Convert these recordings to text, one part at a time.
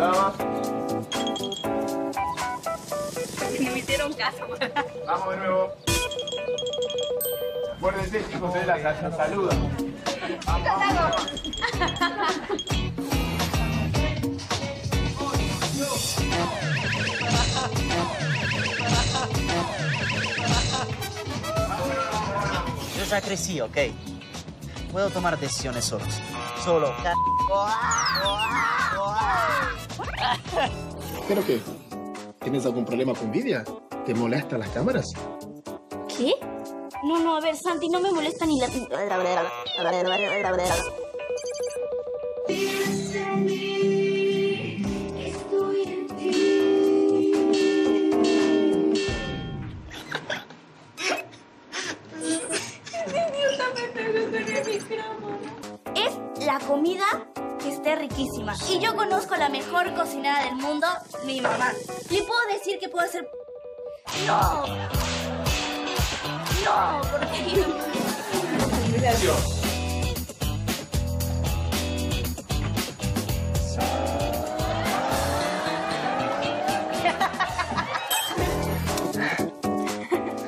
escuchaba. Me hicieron caso. Vamos de nuevo. Acuérdense, chicos, de la casa. Saluda. Vamos. Yo ya crecí, ok. Puedo tomar decisiones solos. Solo. ¿Pero qué? ¿Tienes algún problema con Vidia? ¿Te molestan las cámaras? ¿Qué? No, no, a ver, Santi, no me molesta ni la... comida que esté riquísima. Y yo conozco la mejor cocinera del mundo, mi mamá. ¿Le puedo decir que puedo hacer... ¡No! ¡No! Porque...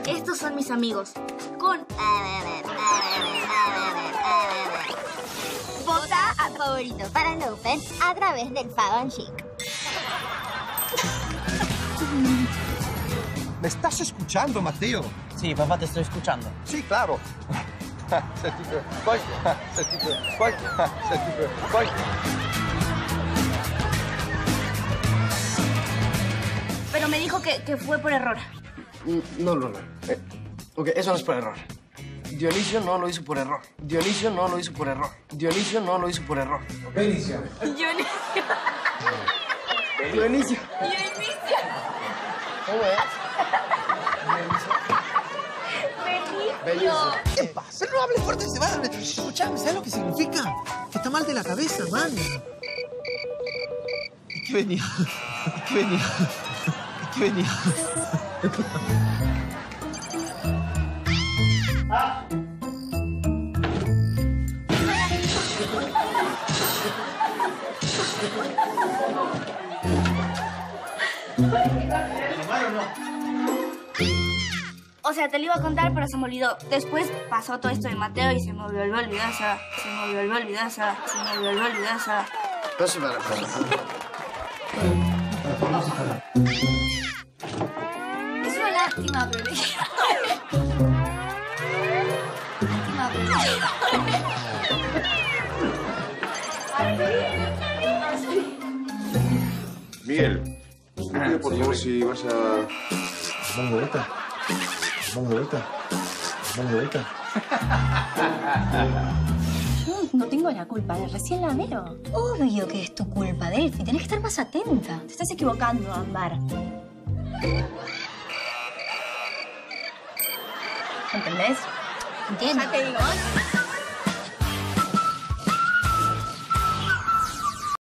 Estos son mis amigos. Con... favorito para López a través del Fagon Chic. ¿Me estás escuchando, Mateo? Sí, papá, te estoy escuchando. Sí, claro. Pero me dijo que, que fue por error. No, no, no. Eh, ok, eso no es por error. Dionisio no lo hizo por error. Dionisio no lo hizo por error. Dionisio no lo hizo por error. Benicio. Dionisio. Dionisio. Dionisio. ¿Cómo es? Benicio. ¿Qué pasa? Pero no hables fuerte, se va. Escuchame, ¿sabes lo que significa? Que está mal de la cabeza, man. ¿Y qué venía? ¿Y qué venía? ¿Y qué venía? O sea, te lo iba a contar, pero se me olvidó. Después pasó todo esto de Mateo y se me volvió a olvidar, se me volvió a olvidar, se me volvió a olvidar, para. Es una lástima, pero... Lástima, pero... Miguel, te pido por favor si vas a... Vamos de vuelta. Vamos de vuelta. Vamos de vuelta. Yo no tengo la culpa, recién la veo. Obvio que es tu culpa, Delphi. Tenés que estar más atenta. Te estás equivocando, Ambar. ¿Entendés? Entiendo. Ya te digo.